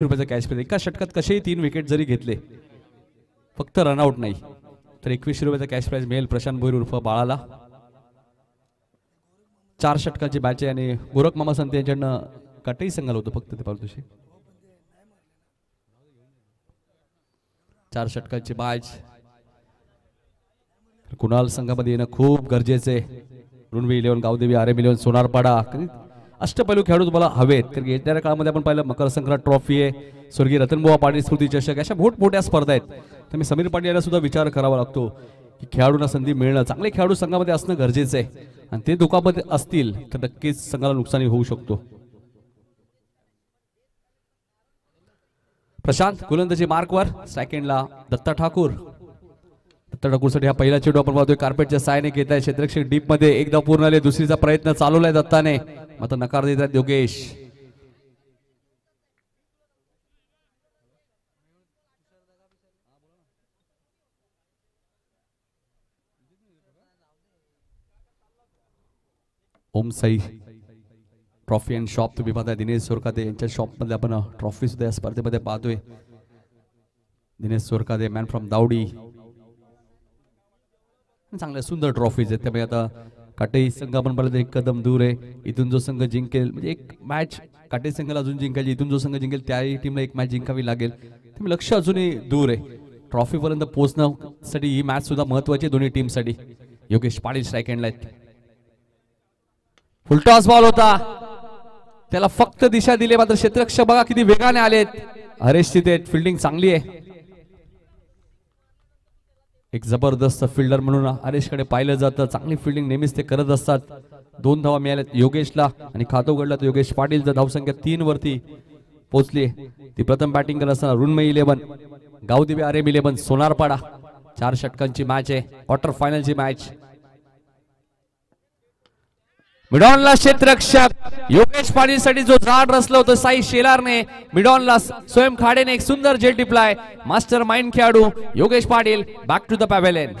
रुपयाचा cash price एका षटकात कसेही तीन विकेट जरी घेतले फक्त रनआउट नाही तर एकवीसशे रुपयाचा कॅश प्राईज मिळेल. प्रशांत भोईर उर्फ बाळाला. चार षटकाची बॅच आहे आणि गोरख मामा संत यांच्याकडनं कटही संघाला होतं फक्त ते पालतुशी. चार षटकाची बॅच कुणाल संघामध्ये येणं खूप गरजेचं आहे. रुणवी eleven Gavdevi R M eleven Sonarpada अष्टपैलू खेळाडू तुम्हाला हवेत. कारण येणाऱ्या काळामध्ये आपण पाहिलं मकर संक्रांत ट्रॉफी आहे स्वर्गीय रतनबुवा पाटील स्मृती चषक अशा मोठमोठ्या स्पर्धा आहेत. तर मी समीर पाटील यांना सुद्धा विचार करावा लागतो की खेळाडूंना संधी मिळणं. चांगले खेळाडू संघामध्ये असणं गरजेचं आहे. आणि ते दुखापत असतील तर नक्कीच संघाला नुकसानी होऊ शकतो. प्रशांत गोलंदाजी मार्कवर सेकंडला दत्ता ठाकूर. दत्ता ठाकूरसाठी हा पहिला चेंडू आपण पाहतोय. कार्पेटच्या सायने घेत आहे क्षेत्रक्षक डीपमध्ये एकदा पूर्ण आले. दुसरीचा प्रयत्न चालवलाय दत्ताने. मात्र नकार देत आहेत Yogesh. Om Sai. Trophy and shop तुम्ही पाहताय. दिनेश सोरकादे यांच्या शॉपमध्ये आपण ट्रॉफी सुद्धा या स्पर्धेमध्ये पाहतोय. Dinesh Sorkade man from Davdi. चांगल्या सुंदर ट्रॉफीज आहेत. त्यामुळे आता काटई संघ आपण पाहिलं तर एक कदम दूर आहे. इथून जो संघ जिंकेल म्हणजे एक मॅच काटे संघाला अजून जिंकायची इथून जो संघ जिंकेल त्याही टीमला एक मॅच जिंकावी लागेल. त्यामुळे लक्ष अजूनही दूर आहे. ट्रॉफीपर्यंत पोहोचण्यासाठी ही मॅच सुद्धा महत्वाची आहे दोन्ही टीमसाठी योगेश पाटील स्ट्राईक हँडला आहेत. फुलटॉस बॉल होता. त्याला फक्त दिशा दिली मात्र क्षेत्रक्ष बघा किती वेगाने आलेत. हरेश तिथे फिल्डिंग चांगली आहे. एक जबरदस्त फिल्डर म्हणून हरेशकडे पाहिलं जातं. चांगली फिल्डिंग नेहमीच ते करत असतात. दोन धावा मिळाल्यात योगेशला आणि खातो घडला तर योगेश पाटीलचा धावसंख्या तीन वरती पोहोचली ती प्रथम बॅटिंग करत असताना ऋणमय eleven Gavdevi R M eleven Sonarpada. चार षटकांची मॅच आहे. क्वार्टर फायनलची मॅच मिडॉनला क्षेत्ररक्षक योगेश पाटील साठी जो झाड रचलं होतं साई शेलारने. मिडॉनला स्वयं खाडेने एक सुंदर जेट टिपलाय. मास्टर माइंड खेळाडू Yogesh Patil back to the pavilion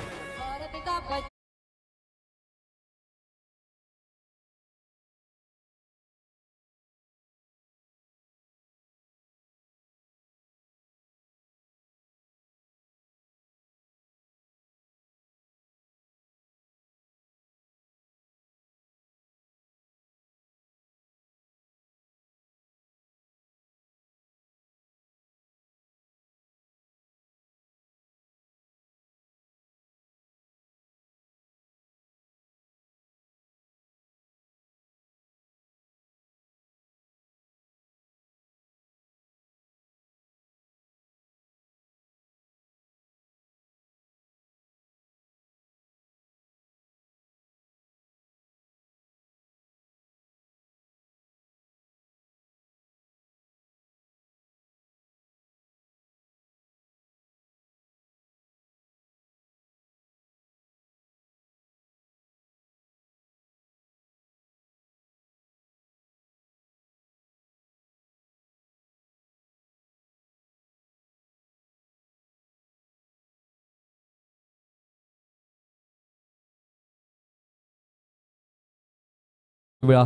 वेळा.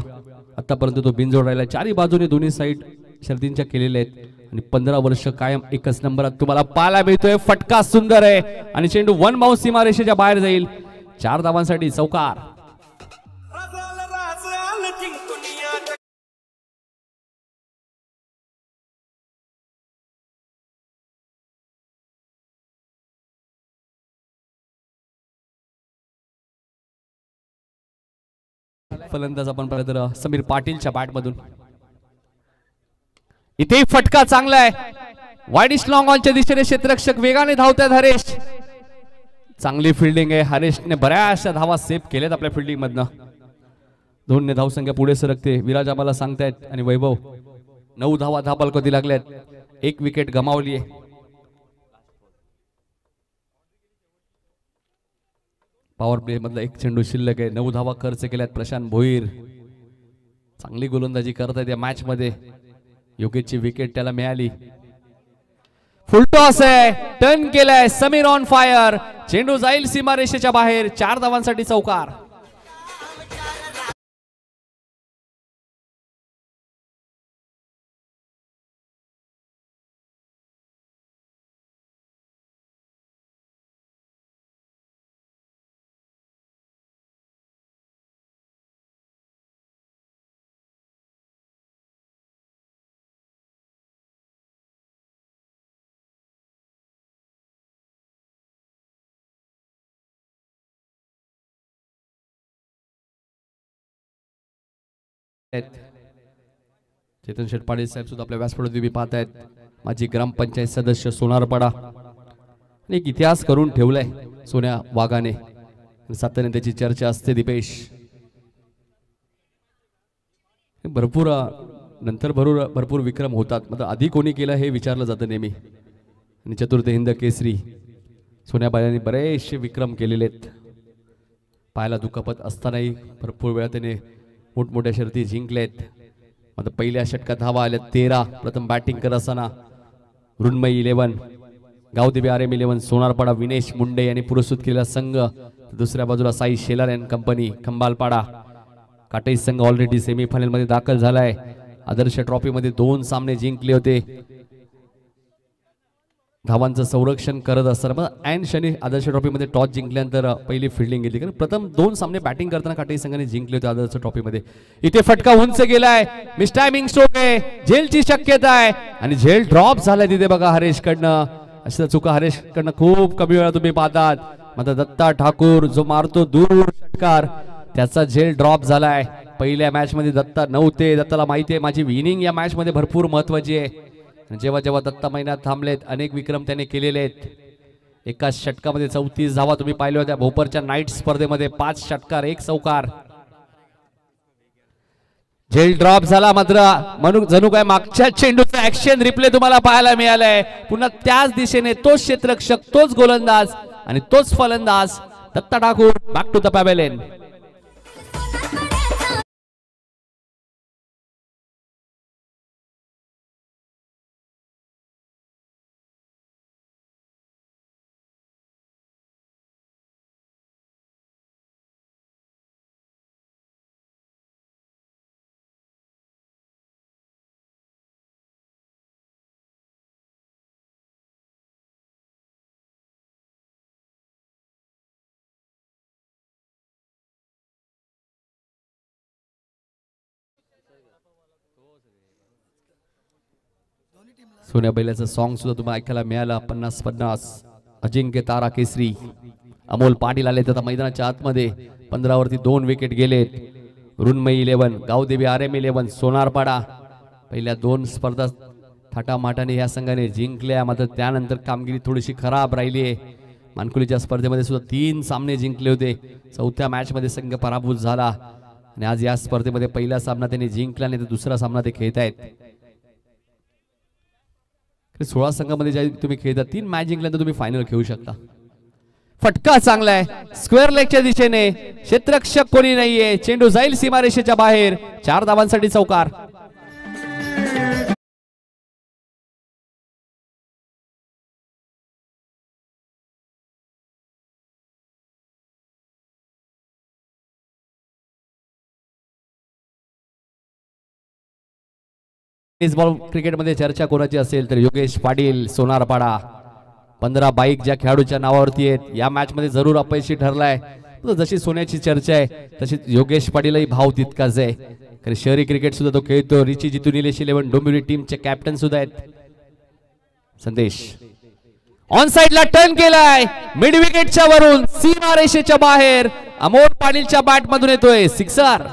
आतापर्यंत तो बिनजोड राहिला. चारही बाजूने दोन्ही साईड शर्दींच्या केलेल्या आहेत. आणि पंधरा वर्ष कायम एकच नंबरात तुम्हाला पाहायला मिळतोय. फटका सुंदर आहे. आणि चेंडू वन बाउन्स सीमारेषेच्या बाहेर जाईल. चार धावांसाठी चौकार. फलंदाज आपण पाहिलं तर समीर पाटीलच्या बॅट मधून इथेही फटका चांगला आहे. वाईडिश लॉंग ऑनच्या दिशेने क्षेत्ररक्षक वेगाने धावतात हरेश. चांगली फिल्डिंग आहे. हरेशने बऱ्याचशा धावा सेव्ह केल्यात आपल्या फिल्डिंग मधनं. दोनने धावसंख्या पुढे सरकते. विराज आम्हाला सांगतायत आणि वैभव नऊ धावा धाबाल कधी लागल्यात एक विकेट गमावली आहे पॉवर प्लेमधला एक चेंडू शिल्लक आहे. नऊ धावा खर्च केल्यात प्रशांत भोईर. चांगली गोलंदाजी करत आहेत या मॅच मध्ये. योगेशची विकेट त्याला मिळाली. फुलटॉस आहे. टर्न केलाय. समीर ऑन फायर चेंडू जाईल सीमारेषेच्या बाहेर. चार धावांसाठी चौकार. चेतन शेठ पाटील साहेब सुद्धा आपल्या व्यासपीठ तुम्ही पाहत आहेत माझी ग्रामपंचायत सदस्य सोनारपाडा. आणि एक इतिहास करून ठेवलाय सोन्या वाघाने. सातत्याने त्याची चर्चा असते दिपेश. भरपूर नंतर भरपूर भरपूर विक्रम होतात. मात्र आधी कोणी केलं हे विचारलं जातं नेहमी. आणि चतुर्थ हिंद केसरी. सोन्याबाईंनी बरेचसे विक्रम केलेले आहेत. पायाला दुखापत असतानाही भरपूर वेळा त्याने मोठमोठ्या शर्ती जिंकल्यात आता पहिल्या षटकात धावा आल्या तेरा प्रथम बॅटिंग करत असताना Runmayi eleven Gavdevi R M eleven Sonarpada Vinesh Munde यांनी पुरस्कृत केलेला संघ दुसऱ्या बाजूला साई शेलार अँड कंपनी खंबालपाडा. काटई संघ ऑलरेडी सेमीफायनलमध्ये दाखल झालाय. आदर्श ट्रॉफीमध्ये दोन सामने जिंकले होते. धावांचं संरक्षण करत असताना पण अँड शनी आदर्श ट्रॉफीमध्ये टॉस जिंकल्यानंतर पहिली फिल्डिंग घेतली. कारण प्रथम दोन सामने बॅटिंग करताना काटई संघाने जिंकले होते आदर्श ट्रॉफीमध्ये. इथे फटका उंच गेलाय. मिस टायमिंग स्ट्रोक आहे. झेलची शक्यता आहे. आणि झेल ड्रॉप झालाय तिथे बघा हरेश कडनं अशा चुका हरेश कडनं खूप कमी वेळा तुम्ही पाहतात. मात्र दत्ता ठाकूर जो मारतो दूर षटकार त्याचा झेल ड्रॉप झालाय. पहिल्या मॅच मध्ये दत्ता नव्हते. दत्ताला माहिती आहे माझी विनिंग या मॅच मध्ये भरपूर महत्वाची आहे. जेव्हा जेव्हा दत्ता महिन्यात थांबलेत अनेक विक्रम त्याने केलेले आहेत. एका षटकामध्ये चौतीस धावा तुम्ही पाहिल्या होत्या. भोपरच्या नाईट स्पर्धेमध्ये पाच षटकार एक चौकार. झेल ड्रॉप झाला मात्र. म्हणून जणू काय मागच्या चेंडूचा ऍक्शन रिप्ले तुम्हाला पाहायला मिळालाय. पुन्हा त्याच दिशेने तोच क्षेत्रक्षक तोच गोलंदाज आणि तोच फलंदाज Datta Thakur back to the pavilion सोन्या बैलाचं सॉन्ग सुद्धा तुम्हाला ऐकायला मिळालं. पन्नास पन्नास. अजिंक्य तारा केसरी. अमोल पाटील आले आता मैदानाच्या आतमध्ये. पंधरावरती दोन विकेट गेलेत. Runmayi eleven Gavdevi R M eleven Sonarpada. पहिल्या दोन स्पर्धा थाटामाटाने या संघाने जिंकल्या. मात्र त्यानंतर कामगिरी थोडीशी खराब राहिली आहे. मानकुलीच्या स्पर्धेमध्ये सुद्धा तीन सामने जिंकले होते. चौथ्या मॅचमध्ये संघ पराभूत झाला. आणि आज या स्पर्धेमध्ये पहिला सामना त्यांनी जिंकला नाही तर दुसरा सामना ते खेळत आहेत सोळा संघामध्ये ज्या तुम्ही खेळता तीन मॅच जिंकल्यानंतर तुम्ही फायनल खेळू शकता. फटका चांगला आहे. स्क्वेअर लेगच्या दिशेने क्षेत्रक्षक कोणी नाहीये. चेंडू जाईल सीमारेषेच्या बाहेर. चार धावांसाठी चौकार. बॉल क्रिकेटमध्ये चर्चा कोणाची असेल तर योगेश पाटील सोनारपाडा. पंधरा बाईक ज्या खेळाडूच्या नावावरती आहेत या मॅच मध्ये जरूर अपयशी ठरलाय. जशी सोन्याची चर्चा आहे तशी योगेश पाटीलही भाव तितकाच आहे. कारण शहरी क्रिकेट सुद्धा तो खेळतो. रिची जितू निलेश इलेव्हन डोंबिवली टीमचे कॅप्टन सुद्धा आहेत. संदेश. ऑन साइडला टर्न केलाय. मिड विकेटच्या वरून सीमा रेषेच्या बाहेर. अमोल पाटीलच्या बॅट मधून येतोय. सिक्सर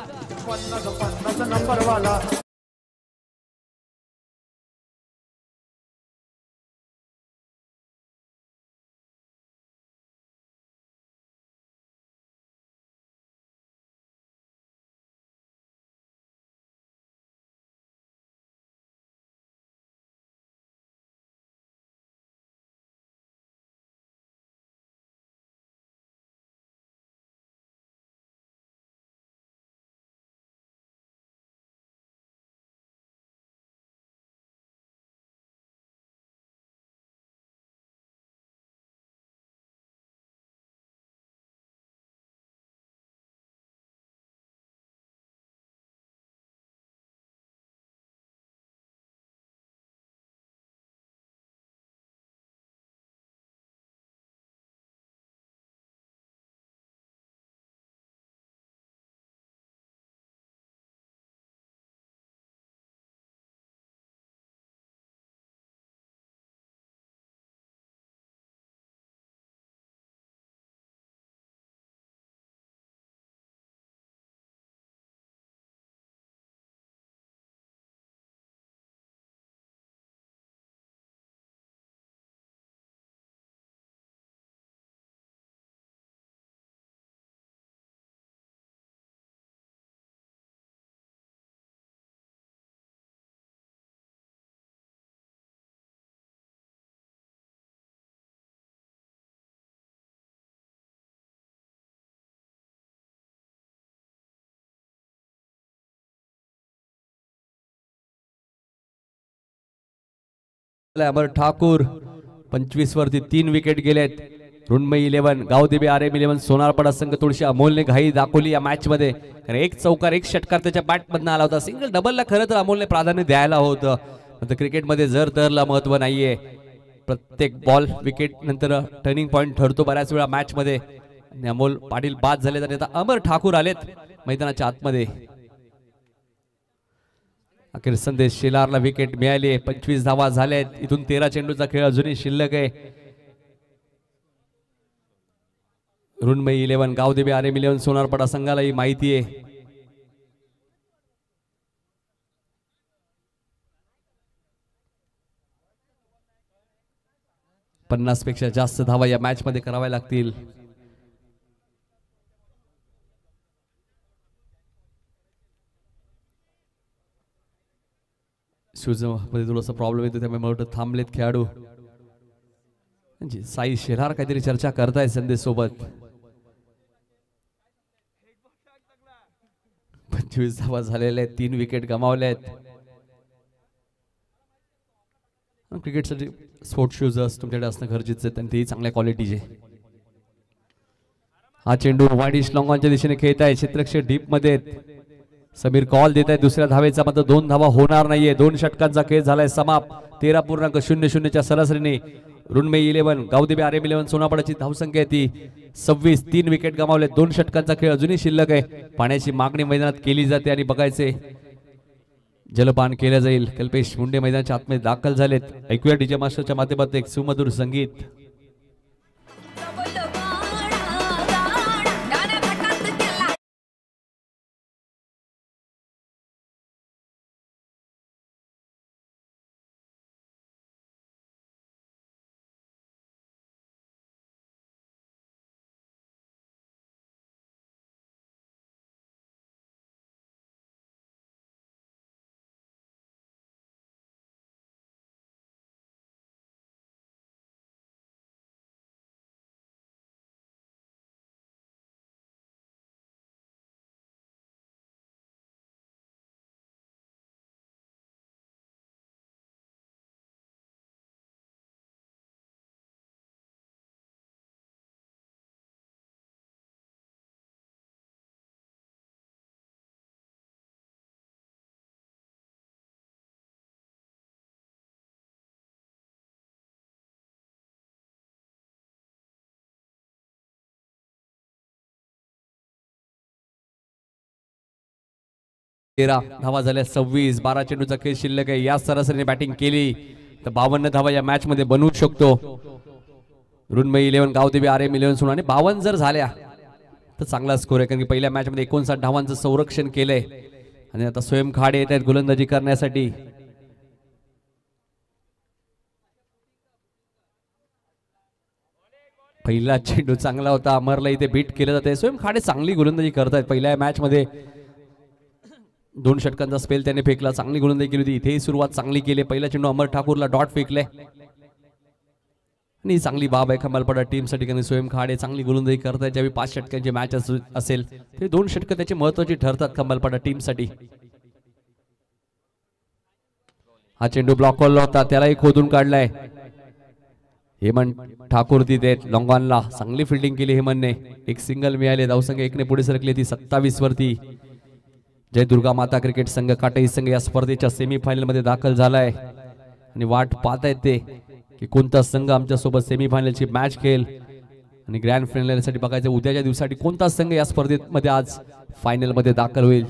आपला अमर ठाकूर. पंचवीस वरती तीन विकेट गेलेत. Runmayi eleven Gavdevi R M eleven Sonarpada संघ तुळशी अमोलने घाई दाखवली या मॅच मध्ये. कारण एक चौकार एक षटकार त्याच्या बॅट मधनं आला होता. सिंगल डबलला खरं तर अमोलने प्राधान्य द्यायला होतं. नंतर क्रिकेटमध्ये जर तरला महत्त्व नाहीये. प्रत्येक बॉल विकेट नंतर टर्निंग पॉईंट ठरतो बऱ्याच वेळा मॅच मध्ये. अमोल पाटील बाद झाले तर आता अमर ठाकूर आलेत मैदानाच्या आतमध्ये. अखेर संदेश शेलारला विकेट मिळाली आहे. पंचवीस धावा झाल्यात इथून तेरा चेंडूचा खेळ अजूनही शिल्लक आहे. Runmayi eleven Gavdevi R M eleven Sonarpada संघाला ही माहिती आहे. पन्नासपेक्षा जास्त धावा या मॅच मध्ये कराव्या लागतील. शूजमध्ये थोडासा प्रॉब्लेम येतो त्यामुळे मला वाटतं थांबलेत खेळाडू. म्हणजे साई शेलार काहीतरी चर्चा करताय संदेश सोबत पंचवीस धावा झालेल्या आहेत तीन विकेट गमावल्या आहेत. क्रिकेटसाठी स्पोर्ट शूजर्स तुमच्याकडे असणं गरजेचं आहे आणि तेही चांगल्या क्वालिटीचे हा चेंडू वाईडिश लॉंगॉनच्या दिशेने खेळत आहे क्षेत्रक्ष डीपमध्ये आहेत. समीर कॉल देत आहे दुसऱ्या धावेचा मात्र दोन धावा होणार नाहीये. दोन षटकांचा खेळ झालाय समाप तेरा पूर्णांक शून्य शून्यच्या सरासरीने. रुणमे eleven Gavdevi R M eleven सोनापडाची धावसंख्या ती सव्वीस. तीन विकेट गमावले दोन षटकांचा खेळ अजूनही शिल्लक आहे. पाण्याची मागणी मैदानात केली जाते आणि बघायचे जलपान केलं जाईल. कल्पेश मुंडे मैदानाच्या आतमध्ये दाखल झालेत. ऐकूया डीजे मास्टरच्या माध्यमात एक सुमधुर संगीत. तेरा धावा झाल्या सव्वीस बारा चेंडूचा खेळ शिल्लक आहे. या सरासरीने बॅटिंग केली. तर बावन्न धावा या मॅच मध्ये बनवू शकतो. Runmayi eleven Gavdevi R M eleven सोडून आणि बावन्न जर झाल्या तर चांगला स्कोर आहे. कारण की पहिल्या मॅच मध्ये एकोणसाठ धावांचं संरक्षण केलंय. आणि आता स्वयं खाडे येत आहेत गोलंदाजी करण्यासाठी. पहिला चेंडू चांगला होता. अमरला इथे बीट केलं जाते स्वयं खाडे चांगली गोलंदाजी करतायत. पहिल्या मॅच मध्ये दोन षटकांचा स्पेल त्याने फेकला. चांगली गोलंदाजी केली होती. इथेही सुरुवात चांगली केली. पहिला चेंडू अमर ठाकूरला डॉट फेकले. आणि चांगली बाब आहे खंबालपाडा टीमसाठी कारण स्वयं खाडे चांगली गोलंदाजी करतायत. ज्यावेळी पाच षटकांची मॅच असेल ते दोन षटकं त्याचे महत्वाची ठरतात खंबालपाडा टीमसाठी हा चेंडू ब्लॉक होता. त्यालाही खोदून काढलाय. हेमंत ठाकूर तिथे लॉंगॉनला चांगली फिल्डिंग केली हेमंतने. एक सिंगल मिळाले. धावसंख्या एकने पुढे सरकली ती सत्तावीस वरती. जय दुर्गा माता क्रिकेट संघ काटई संघ या स्पर्धेच्या सेमीफायनलमध्ये दाखल झालाय. आणि वाट पाहता येते की कोणता संघ आमच्यासोबत सेमीफायनलची मॅच खेळ आणि ग्रँड फायनलसाठी बघायचं उद्याच्या दिवसासाठी कोणता संघ या स्पर्धेमध्ये आज फायनलमध्ये दाखल होईल?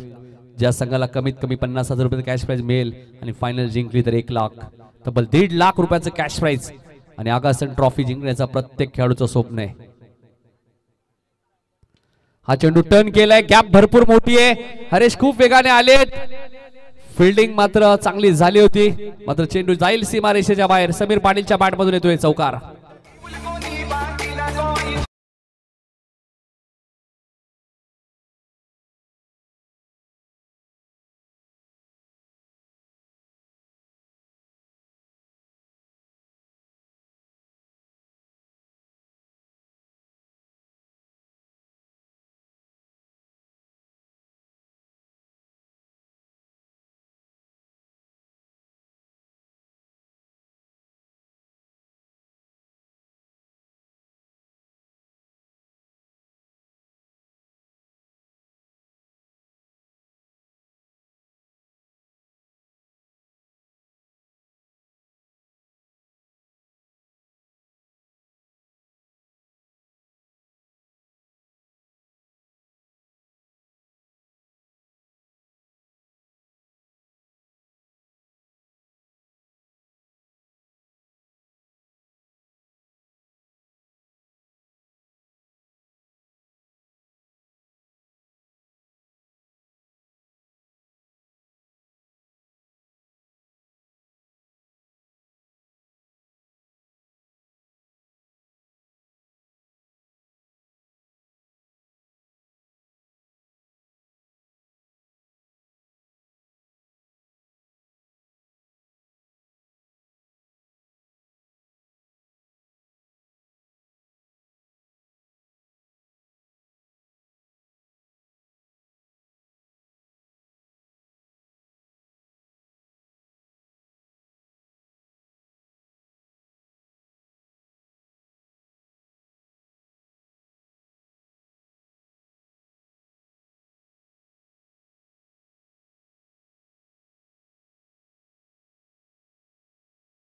ज्या संघाला कमीत कमी पन्नास हजार रुपये कॅश प्राईज मिळेल आणि फायनल जिंकली तर एक लाख. तब्बल दीड लाख रुपयाचं कॅश प्राईज आणि आगासन ट्रॉफी जिंकण्याचा प्रत्येक खेळाडूचं स्वप्न आहे. हा चेंडू टर्न केलाय. गॅप भरपूर मोठी आहे. हरेश खूप वेगाने आलेत. फिल्डिंग मात्र चांगली झाली होती. मात्र चेंडू जाईल सीमारेषेच्या बाहेर. समीर पाटीलच्या बॅटमधून येतोय चौकार.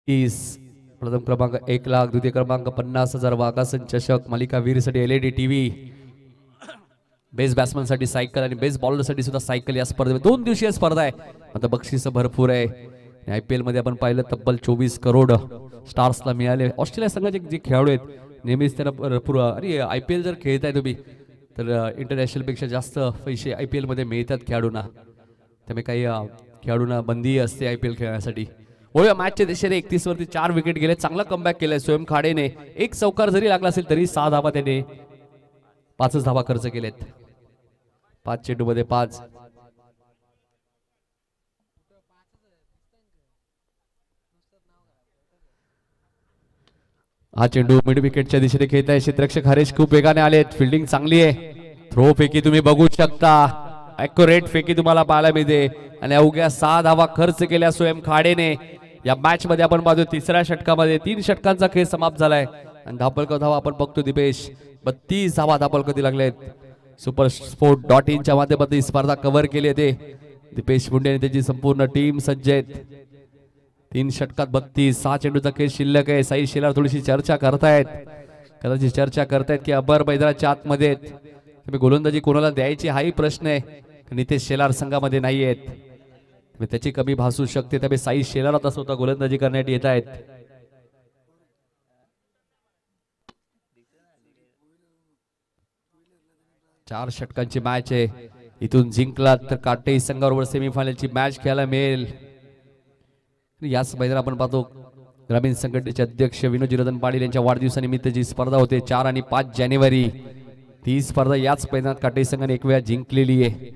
तीस प्रथम क्रमांक एक लाख द्वितीय क्रमांक पन्नास हजार वाघासन चषक मालिका वीरसाठी L E D T V best बॅट्समॅनसाठी cycle आणि बेस्ट बॉलरसाठी सुद्धा सायकल या स्पर्धेमध्ये. दोन दिवसीय स्पर्धा आहे. आता बक्षीस भरपूर आहे. आय पी एलमध्ये आपण पाहिलं तब्बल चोवीस करोड स्टार्सला मिळाले. ऑस्ट्रेलिया संघाचे जे खेळाडू आहेत नेहमीच त्यांना भरपूर अरे आय पी एल जर खेळताय तुम्ही तर इंटरनॅशनलपेक्षा जास्त पैसे आय पी एलमध्ये मिळतात खेळाडूंना. त्यामुळे काही खेळाडूंना बंदी असते आय पी एल खेळण्यासाठी. वळूया मॅचच्या दिशेने. एकतीस वरती चार विकेट गेले. चांगला कमबॅक केलाय स्वयं खाडेने. एक चौकार जरी लागला असेल तरी सहा धावा त्याने. पाचच धावा खर्च केलेत. पाच चेंडूमध्ये पाच. हा चेंडू मिड विकेटच्या दिशेने खेळत आहे. क्षेत्रक्षक हरेश खूप वेगाने आलेत. फिल्डिंग चांगली आहे. थ्रो फेकी तुम्ही बघू शकता. अॅक्युरेट फेकी तुम्हाला पाहायला मिळते. आणि अवघ्या सहा धावा खर्च केल्या स्वयं खाडेने. या मॅच मध्ये आपण पाहतो तिसऱ्या षटकामध्ये तीन षटकांचा खेळ समाप्त झालाय. आणि धापलक धावा आपण बघतो दिपेश. बत्तीस धावा धापलकती लागलेत सुपर स्पोर्ट डॉट इनच्या माध्यमातून स्पर्धा कव्हर केली येते ते. दिपेश मुंडे आणि त्याची संपूर्ण टीम सज्ज आहेत. तीन षटकात बत्तीस सहा चेंडूचा खेळ शिल्लक आहे. साई शेलार थोडीशी चर्चा करतायत. कदाचित चर्चा करतायत की अबर मैदानाच्या आतमध्ये आहेत. गोलंदाजी कोणाला द्यायची हाही प्रश्न आहे. नितेश शेलार संघामध्ये नाही आहेत त्याची कमी भासू शकते. त्यामुळे साई शेलार आता स्वतः गोलंदाजी करण्यासाठी येत आहेत. चार षटकांची मॅच आहे. इथून जिंकला तर काटे संघाबरोबर सेमीफायनलची मॅच खेळायला मिळेल. याच मैदान आपण पाहतो ग्रामीण संघटनेचे अध्यक्ष विनोद जिरदन पाटील यांच्या वाढदिवसानिमित्त जी स्पर्धा होते चार आणि पाच जानेवारी. ती स्पर्धा याच मैदानात काटे संघाने एक वेळा जिंकलेली आहे.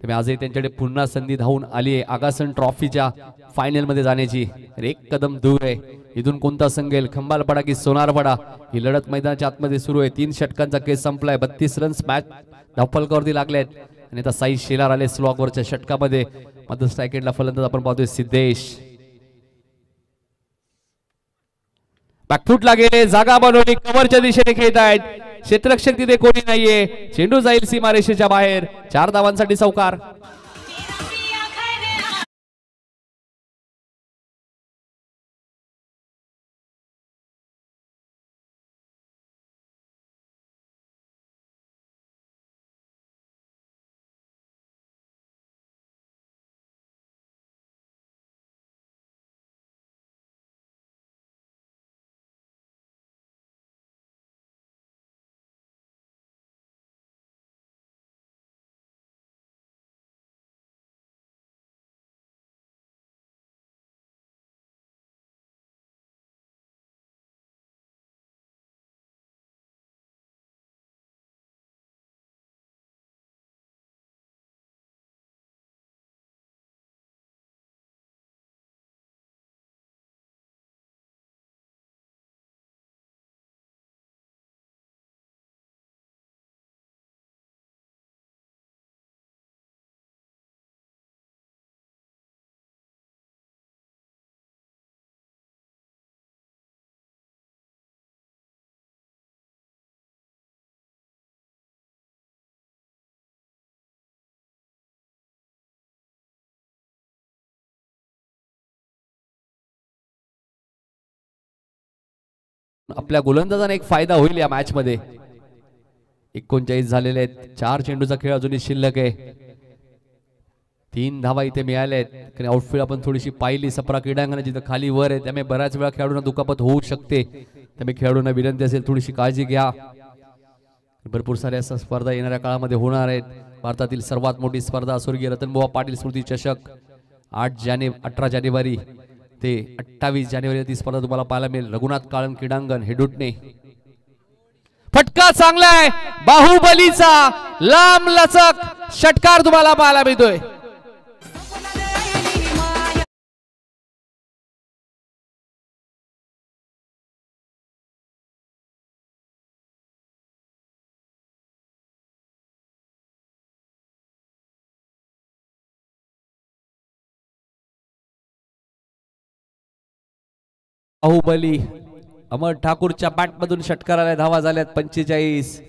त्यामुळे आजही त्यांच्याकडे पुन्हा संधी धावून आली आहे. आगासन ट्रॉफीच्या फायनलमध्ये जाण्याची. एक कदम दूर आहे. इथून कोणता संघ येईल? खंबालपाडा की सोनारपाडा? ही लढत मैदानाच्या आतमध्ये सुरू आहे. तीन षटकांचा केस संपलाय. बत्तीस रन्स मॅच धावफलकावरती आहेत आणि आता साई शेलार आले स्लॉगवरच्या षटकामध्ये. मात्र सेकंडला फलंदाज आपण पाहतोय सिद्धेश. बॅकफूट लागेल जागा बनवली कवरच्या दिशेने खेळत आहेत. क्षेत्रक्षक तिथे कोणी नाहीये. चेंडू जाईल सीमारेषेच्या बाहेर. चार धावांसाठी चौकार आपल्या गोलंदाजाने एक फायदा होईल या मॅच मध्ये एकोणचाळीस झालेले आहेत. चार चेंडूचा खेळ अजूनही शिल्लक आहे. तीन धावा इथे मिळाल्या आहेत. कारण आउटफील्ड आपण थोडीशी पाहिली. सपरा क्रीडांगण जिथं खाली वर आहे त्यामुळे बऱ्याच वेळा खेळाडूंना दुखापत होऊ शकते. त्यामुळे खेळाडूंना विनंती असेल थोडीशी काळजी घ्या. भरपूर साऱ्या अशा स्पर्धा येणाऱ्या काळामध्ये होणार आहेत. भारतातील सर्वात मोठी स्पर्धा स्वर्गीय रतनबुवा पाटील स्मृती चषक. आठ जाने अठरा जानेवारी. ते अठ्ठावीस जानेवारी ती स्पर्धा तुम्हाला पाहायला मिळेल. रघुनाथ काळन क्रीडांगण हेडुटणे. फटका चांगलाय बाहुबलीचा लांब लचक षटकार तुम्हाला पाहायला मिळतोय. बाहुबली अमर ठाकूरच्या बॅटमधून षटकाराला धावा झाल्यात पंचेचाळीस.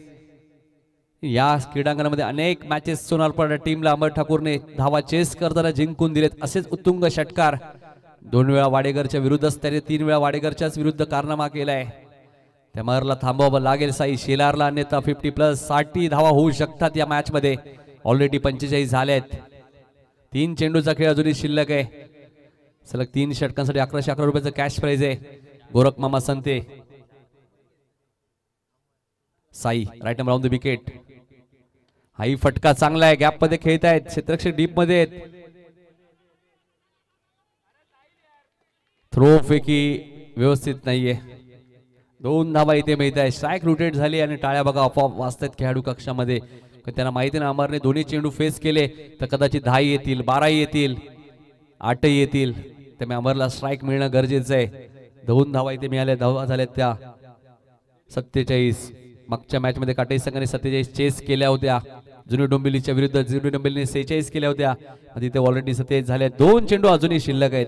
या क्रीडांगणामध्ये अनेक मॅचेस सोनारपाडा टीमला अमर ठाकूरने धावा चेस करताना जिंकून दिलेत असेच उत्तुंग षटकार. दोन वेळा वाडेकरच्या विरुद्धच त्याने तीन वेळा वाडेकरच्याच विरुद्ध कारनामा केलाय. त्या मरला थांबवावं लागेल साई शेलारला अन्यथा फिफ्टी प्लससाठी धावा होऊ शकतात या मॅच मध्ये. ऑलरेडी पंचेचाळीस झाल्यात तीन चेंडूचा खेळ अजूनही शिल्लक आहे. सलग तीन षटकांसाठी अकराशे अकरा रुपयाचं कॅश प्राईज आहे. गोरख मामा संते. Sai right number on the wicket हाही फटका चांगला आहे. गॅपमध्ये खेळत आहेत. क्षेत्रक्षक डीपमध्ये आहेत. थ्रो फेकी व्यवस्थित नाहीये. दोन धावा इथे मिळत आहे स्ट्राईक रोटेट झाली आणि टाळ्या बघा आपोआप वाचतायत खेळाडू कक्षामध्ये. त्यांना माहिती ना अमरने दोन्ही चेंडू फेस केले तर कदाचित दहा येतील बाराही येतील आठही येतील. त्यामुळे अमरला स्ट्राईक मिळणं गरजेचं आहे. दोन धावा इथे मिळाल्या धावा झाल्यात त्या. सत्तेचाळीस. मागच्या मॅच मध्ये काटाई संघाने सत्तेचाळीस चेस केल्या होत्या. जुनी डोंबिलीच्या विरुद्ध जुनी डोंबिलीने सेहेचाळीस केल्या होत्या. तिथे ऑलरेडी सत्तेचाळीस झाल्या. दोन चेंडू अजूनही शिल्लक आहेत.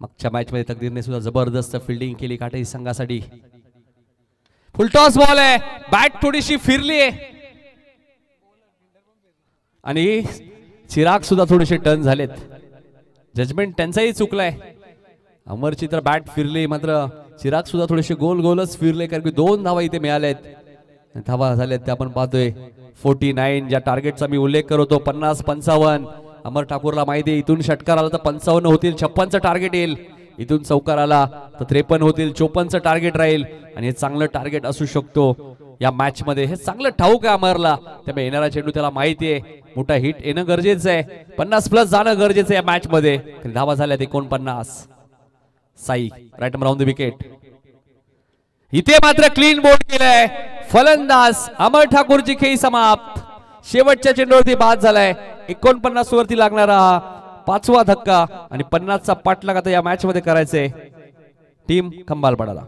मागच्या मॅच मध्ये तकदीरने सुद्धा जबरदस्त फिल्डिंग केली काटाई संघासाठी. फुलटॉस बॉल आहे. बॅट थोडीशी फिरली आहे. आणि चिराग सुद्धा थोडेसे टर्न झालेत. जजमेंट त्यांचाही चुकलाय. अमरची तर बॅट फिरली मात्र चिराग सुद्धा थोडेसे गोल गोलच फिरले कारण की दोन धावा इथे मिळाल्यात. धावा झाल्यात त्या आपण पाहतोय. फोर्टी नाईन ज्या टार्गेटचा मी उल्लेख करतो पन्नास पंचावन्न. अमर ठाकूरला माहिती आहे इथून षटकार आला तर पंचावन्न होतील छप्पनचं टार्गेट येईल. इथून चौकार आला तर त्रेपन्न होतील चोपन्नचं टार्गेट राहील. आणि हे चांगलं टार्गेट असू शकतो. या मॅच मध्ये हे चांगलं ठाऊक आहे अमरला. त्यामुळे येणारा चेंडू त्याला माहिती आहे. मोठा हिट येणं गरजेचं आहे. पन्नास प्लस जाणं गरजेचं आहे या मॅच मध्ये धावा झाल्यात एकोणपन्नास. Sai right round the wicket इथे मात्र क्लीन बोर्ड केलाय. फलंदाज अमर ठाकूरची खेळी समाप्त. शेवटच्या चेंडूवरती बाद झालाय. एकोणपन्नास वरती लागणारा पाचवा धक्का. आणि पन्नासचा पाठलाग आता या मॅच मध्ये करायचंय. टीम खंबालपाडाला.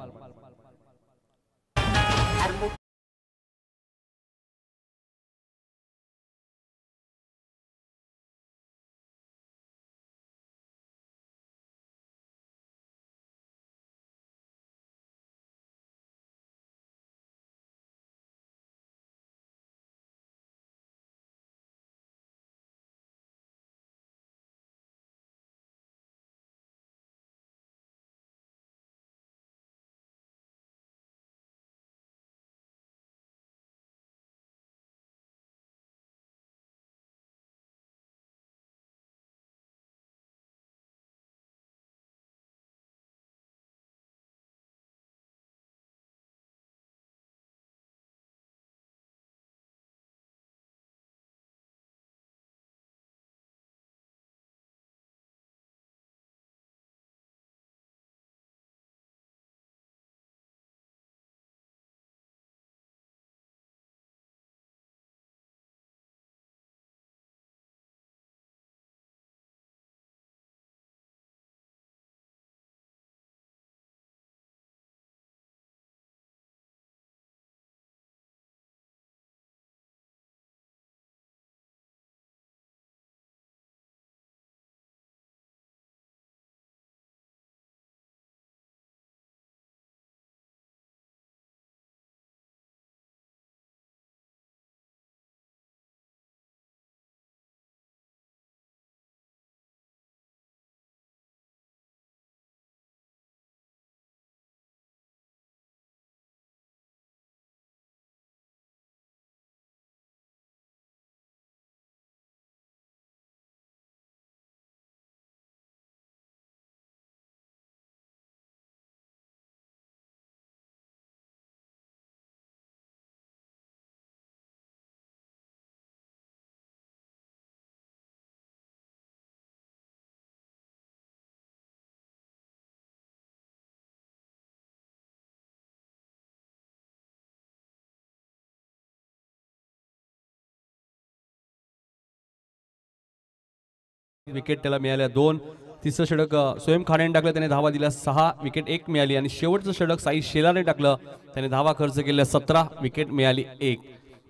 विकेट त्याला मिळाल्या. दोन तिसरं षटक स्वयं खाण्याने टाकलं त्याने धावा दिल्या सहा विकेट एक मिळाली. आणि शेवटचं षटक साई शेलाने टाकलं. त्याने धावा खर्च केल्या सतरा विकेट मिळाली एक.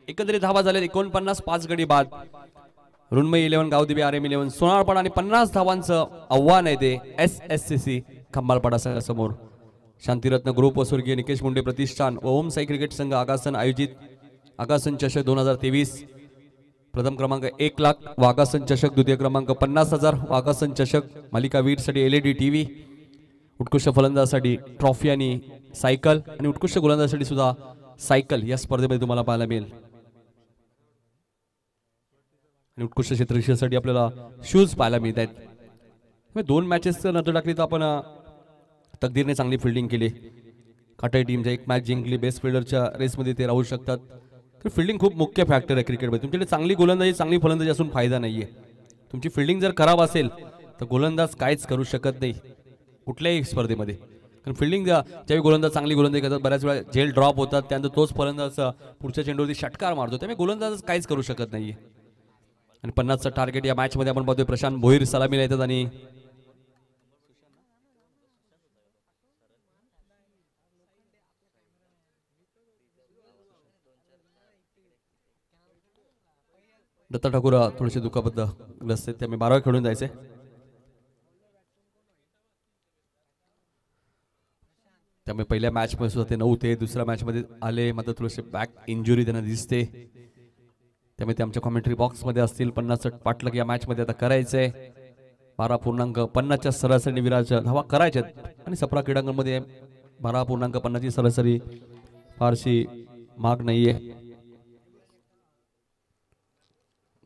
एकंदरीत धावा झाल्या एकोणपन्नास पाच गडी बाद. Runmay eleven Gavdevi R M eleven Sonarpada आणि पन्नास धावांचं आव्हान आहे ते S S C C Khambalpada संघासमोर. Shantiratna group व स्वर्गीय निकेश मुंडे प्रतिष्ठान व ओम साई क्रिकेट संघ आगासन आयोजित आगासन चषक दोन हजार तेवीस. प्रथम क्रमांक एक लाख वाघासन चषक द्वितीय क्रमांक पन्नास हजार वाघासन चषक मालिका वीरसाठी L E D T V उत्कृष्ट फलंदाजासाठी ट्रॉफी आणि सायकल. आणि उत्कृष्ट गोलंदाजासाठी सुद्धा सायकल या स्पर्धेमध्ये तुम्हाला पाहायला मिळेल. आणि उत्कृष्ट क्षेत्ररक्षणासाठी आपल्याला शूज पाहायला मिळत आहेत. दोन मॅचेस नजर टाकली तर आपण तकदीरने चांगली फिल्डिंग केली. काटाई टीमच्या एक मॅच जिंकली. बेस्ट फिल्डरच्या रेसमध्ये ते राहू शकतात. तर फिल्डिंग खूप मुख्य फॅक्टर आहे क्रिकेटमध्ये तुमच्याकडे चांगली गोलंदाजी चांगली फलंदाजी असून फायदा नाही आहे तुमची फिल्डिंग जर खराब असेल तर गोलंदाज काहीच करू शकत नाही कुठल्याही स्पर्धेमध्ये. कारण फिल्डिंग ज्यावेळी गोलंदाज चांगली गोलंदाजी करतात बऱ्याच वेळा झेल ड्रॉप होतात त्यानंतर तोच फलंदाज पुढच्या चेंडूवरती षटकार मारतो. त्यामुळे गोलंदाज काहीच करू शकत नाही आणि पन्नासचं टार्गेट या मॅचमध्ये आपण पाहतोय प्रशांत भोईर सलामीला येतात आणि दत्ता ठाकूर थोडेसे दुखापत ग्रस्त आहेत त्यामुळे बारावे खेळून जायचे. त्यामुळे पहिल्या मॅच मध्ये सुद्धा ते नव्हते. दुसऱ्या मॅच मध्ये आले मात्र थोडेसे बॅक इंजुरी त्यांना दिसते. त्यामुळे ते आमच्या कॉमेंट्री बॉक्समध्ये असतील. पन्नास पाटलक या मॅच मध्ये आता करायचंय. बारा पूर्णांक पन्नासच्या सरासरी विराज धावा करायच्यात आणि सपरा क्रीडांगणमध्ये बारा पूर्णांक पन्नासची सरासरी फारशी माग नाहीये.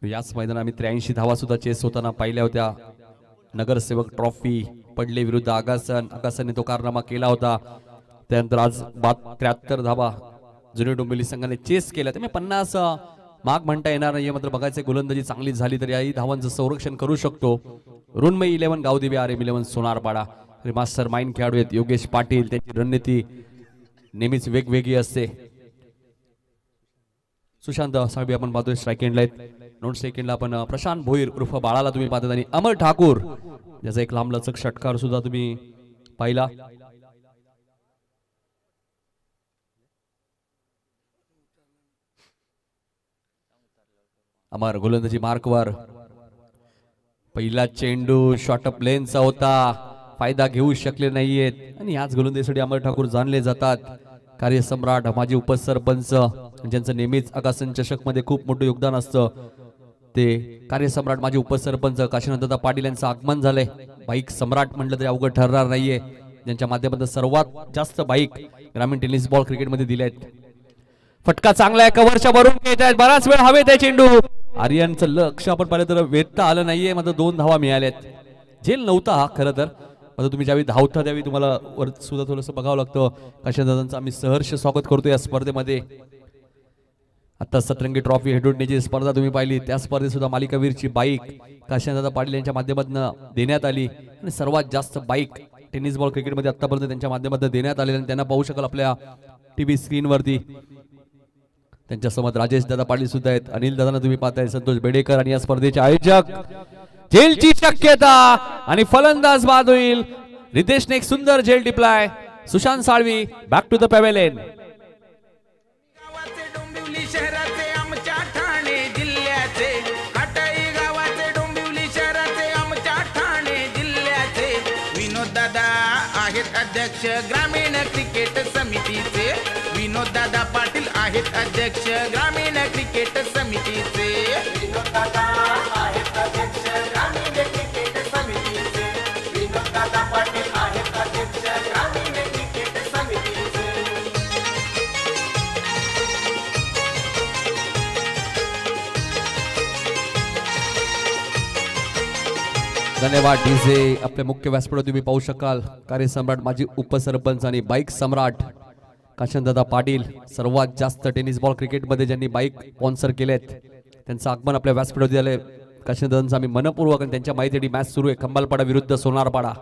याच मैदानात आम्ही त्र्याऐंशी धावा सुद्धा चेस होताना पाहिल्या होत्या. नगरसेवक ट्रॉफी पडले विरुद्ध आगासन. आगासनने तो कारनामा केला होता. त्यानंतर आज बाद त्र्याहत्तर धावा जुने डोंबिवली संघाने चेस केला त्यामुळे पन्नास माग म्हणता येणार नाही. मात्र बघायचं गोलंदाजी चांगली झाली तर याही धावांचं संरक्षण करू शकतो. Runmayi eleven Gavdevi R M eleven Sonarpada master mind खेळाडू आहेत. योगेश पाटील त्यांची रणनीती नेहमीच वेगवेगळी असते. सुशांत साहेब आपण पाहतोय स्ट्राईक एंडला आहेत. नोट सेकंडला आपण प्रशांत भोईर उर्फ बाळाला तुम्ही पाहतात आणि अमर ठाकूर ज्याचा एक लांबलचक षटकार सुद्धा तुम्ही पाहिला. अमर गोलंदाजी मार्कवर. पहिला चेंडू शॉर्टअप लेनचा होता. फायदा घेऊ शकले नाहीयेत. आणि याच गोलंदाजीसाठी अमर ठाकूर जाणले जातात. कार्यसम्राट माजी उपसरपंच ज्यांचं नेहमीच आकाशन चषकमध्ये खूप मोठं योगदान असतं. ते कार्यसम्राट माझे उपसरपंच काशीनाथदा पाटील यांचं आगमन झालंय. बाईक सम्राट म्हटलं तरी अवघड ठरणार नाहीये. ज्यांच्या माध्यमातून सर्वात जास्त बाईक ग्रामीण टेनिस बॉल क्रिकेटमध्ये दिल्या आहेत. फटका चांगला आहे कव्हरच्या भरून घेत आहेत. बराच वेळ हवेत आहे चेंडू. आर्यनचं लक्ष आपण पाहिलं तर वेधता आलं नाहीये. मात्र दोन धावा मिळाल्यात. झेल नव्हता हा खरं तर. मात्र तुम्ही ज्यावेळी धावता त्यावेळी तुम्हाला वर सुद्धा थोडंसं बघावं लागतं. काशीदादांचं आम्ही सहर्ष स्वागत करतो या स्पर्धेमध्ये. आता सतरंगी ट्रॉफी हेडोडण्याची स्पर्धा तुम्ही पाहिली त्या स्पर्धेत सुद्धा मालिकावीरची बाईक काशीनाथ पाटील यांच्या माध्यमातून देण्यात आली. आणि सर्वात जास्त बाईक टेनिस बॉल क्रिकेटमध्ये आतापर्यंत त्यांच्या माध्यमातून देण्यात आले आणि त्यांना पाहू शकाल आपल्या टीव्ही स्क्रीनवरती. त्यांच्यासोबत राजेश दादा पाटील सुद्धा आहेत. अनिल दादांना तुम्ही पाहताय संतोष बेडेकर आणि या स्पर्धेचे आयोजक. झेलची शक्यता आणि फलंदाज बाद होईल. रितेशने एक सुंदर झेल टिपलाय. Sushant Salvi back to the pavilion Dada Patil आहेत अध्यक्ष. ग्रामीण क्रिकेट समितीचे. विनोद दादा आहेत अध्यक्ष धन्यवाद डीजे. आपल्या मुख्य व्यासपीठावर तुम्ही पाहू शकाल. कार्यसम्राट माजी उपसरपंच आणि बाईक सम्राट. काशनदादा पाटील सर्वात जास्त टेनिस बॉल क्रिकेटमध्ये ज्यांनी बाईक स्पॉन्सर केलेत त्यांचं आगमन आपल्या व्यासपीठावर झालंय. काशनदादांचं आम्ही मनपूर्वक आणि त्यांच्या माहितीसाठी मॅच सुरू आहे. खंबालपाडा विरुद्ध सोनारपाडा.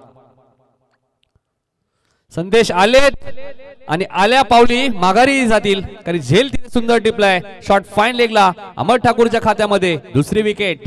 संदेश आलेत आणि आल्या पावली माघारी जातील. कारण झेल तिथे सुंदर टिपलाय. शॉट फाईन लेगला अमर ठाकूरच्या खात्यामध्ये दुसरी विकेट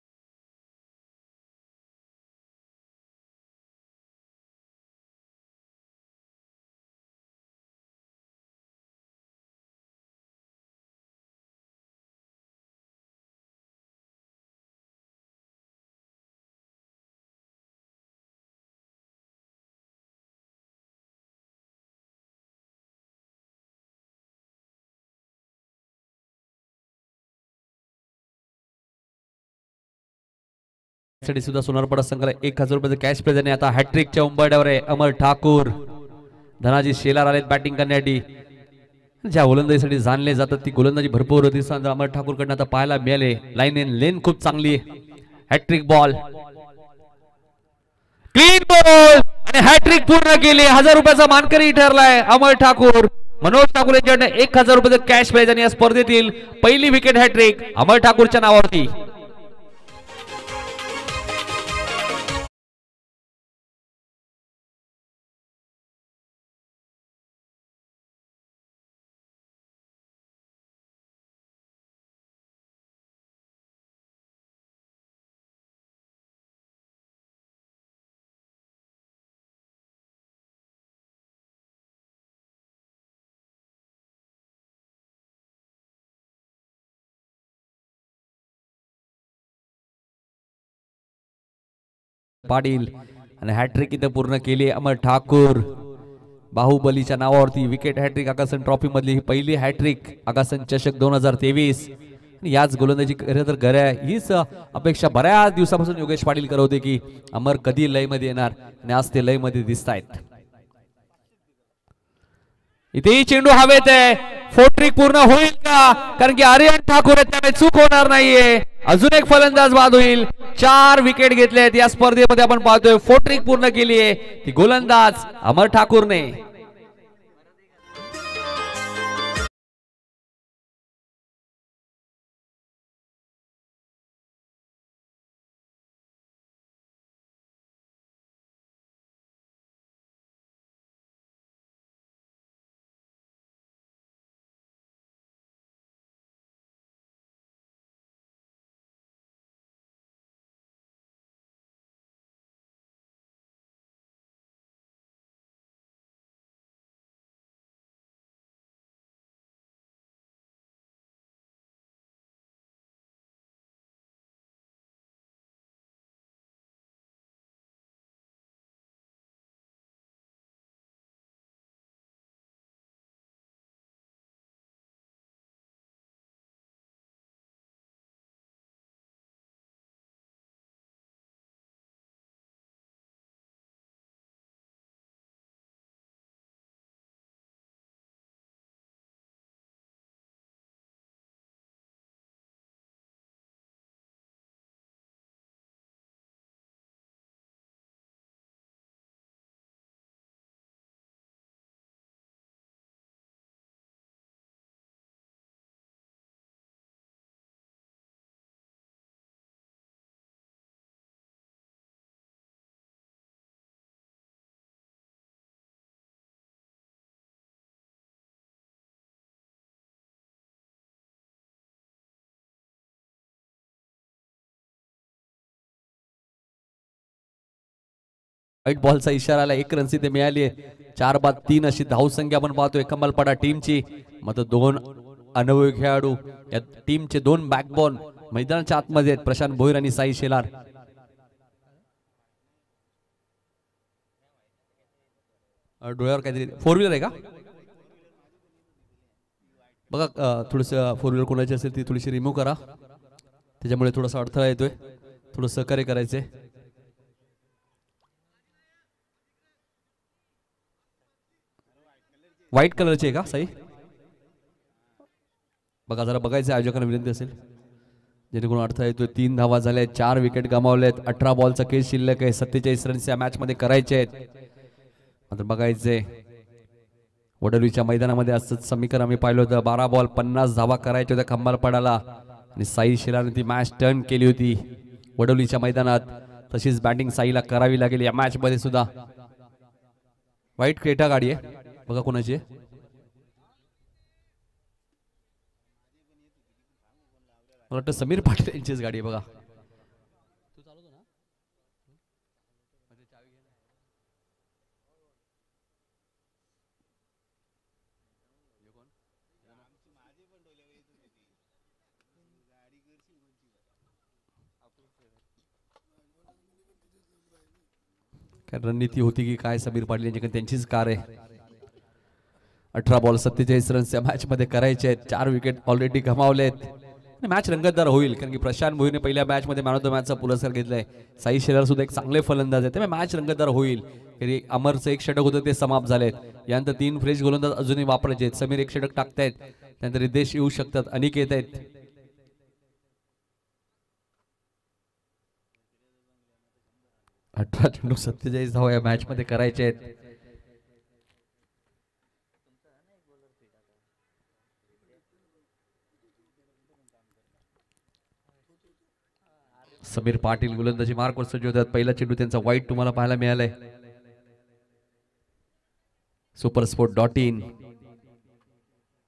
साठी सुद्धा सोनारपडा संघाला एक हजार रुपयाचं कॅश प्राइज आणि आता हॅट्रिकच्या उंबरड्यावर आहे अमर ठाकूर. धनाजी शेलार आलेत बॅटिंग करण्यासाठी. ज्या गोलंदाजीसाठी जाणले जातात ती गोलंदाजी भरपूर होती. अमर अमर ठाकूरकडनं आता पाहायला मिळाले. लाईन एन लेन खूप चांगली हॅट्रिक बॉल क्लीन बॉल आणि हॅट्रिक पूर्ण केली. हजार रुपयाचा मानकरी ठरलाय अमर ठाकूर. मनोज ठाकूर यांच्याकडनं एक हजार रुपयाचं कॅश प्राईज आणि या स्पर्धेतील पहिली विकेट हॅट्रिक अमर ठाकूरच्या नावावरती. पाटील आणि हॅट्रिक इथं पूर्ण केली अमर ठाकूर. बाहुबलीच्या नावावरती विकेट हॅट्रिक आकाशन ट्रॉफी मधली ही पहिली हॅट्रिक आकाशन चषक दोन हजार तेवीस. याच गोलंदाजी खरं तर घर आहे हीच अपेक्षा बऱ्याच दिवसापासून योगेश पाटील करत होते की अमर कधी लयमध्ये येणार आणि आज ते लयमध्ये दिसत आहेत इथेही चेंडू हवेत आहे. फोट्रिक पूर्ण होईल का? कारण की आर्यन ठाकूर आहेत त्यामुळे चूक होणार नाहीये. अजून एक फलंदाज बाद होईल. चार विकेट घेतले आहेत या स्पर्धेमध्ये आपण पाहतोय फोट्रिक पूर्ण केली आहे. ती गोलंदाज अमर ठाकूरने. एक बॉलचा इशारा आला एक रनची ते मिळाली चार बाद तीन अशी धावसंख्या आपण पाहतोय. कमलपाडा टीमची मात्र दोन अनुभवी खेळाडू. या टीमचे दोन बॅकबॉन मैदानाच्या आतमध्ये आहेत. प्रशांत भोईर आणि साई शेलार. डोळ्यावर काहीतरी फोर व्हीलर आहे का? बघा थोडस फोर व्हीलर कोणाची असेल ती थोडीशी रिमूव्ह करा. त्याच्यामुळे थोडासा अडथळा येतोय. थोडं सहकार्य करायचंय. व्हाईट कलरची आहे का साई? बघा जरा बघायचं आयोजकांना विनंती असेल. जेणेकरून अडथळा येतोय. तीन धावा झाल्या चार विकेट गमावलेत अठरा बॉलचा केस शिल्लक आहे. सत्तेचाळीस रन्स या मॅच मध्ये करायचे आहेत. मात्र बघायचंय वडोलीच्या मैदानामध्ये असंच समीकरण आम्ही पाहिलं होतं. बारा बॉल पन्नास धावा करायच्या होत्या खंबालपाडाला आणि साई शिलाने ती मॅच टर्न केली होती. वडोलीच्या मैदानात तशीच बॅटिंग साईला करावी लागेल या मॅच मध्ये सुद्धा. वाईट क्रेटा गाडी आहे. बघा कोणाची. मला वाटतं समीर पाटील यांचीच गाडी आहे बघा. काय रणनीती होती की काय समीर पाटील यांच्याकडे त्यांचीच कार आहे? अठरा बॉल सत्तेचाळीस रन्स या मॅच मध्ये करायचे आहेत. चार विकेट ऑलरेडी गमावले आहेत मॅच रंगतदार होईल कारण की प्रशांत मोहीने पहिल्या मॅच मध्ये मॅन ऑफ द मॅचचा पुरस्कार घेतलाय. साई शेलार सुद्धा एक चांगले फलंदाज आहे त्यामुळे मॅच रंगतदार होईल. तरी अमरचं एक षटक होतं ते समाप्त झालेत. यानंतर तीन फ्रेश गोलंदाज अजूनही वापरायचे आहेत. समीर एक षटक टाकतायत. त्यानंतर रिदेश येऊ शकतात. अनेक येत आहेत. अठरा चेंडू सत्तेचाळीस धावा या मॅच मध्ये करायचे आहेत. समीर पाटील गोलंदाजी मार्कवर सज्ज होतात पहिला चेंडू त्यांचा वाईट तुम्हाला पाहायला मिळालाय. Super sport dot in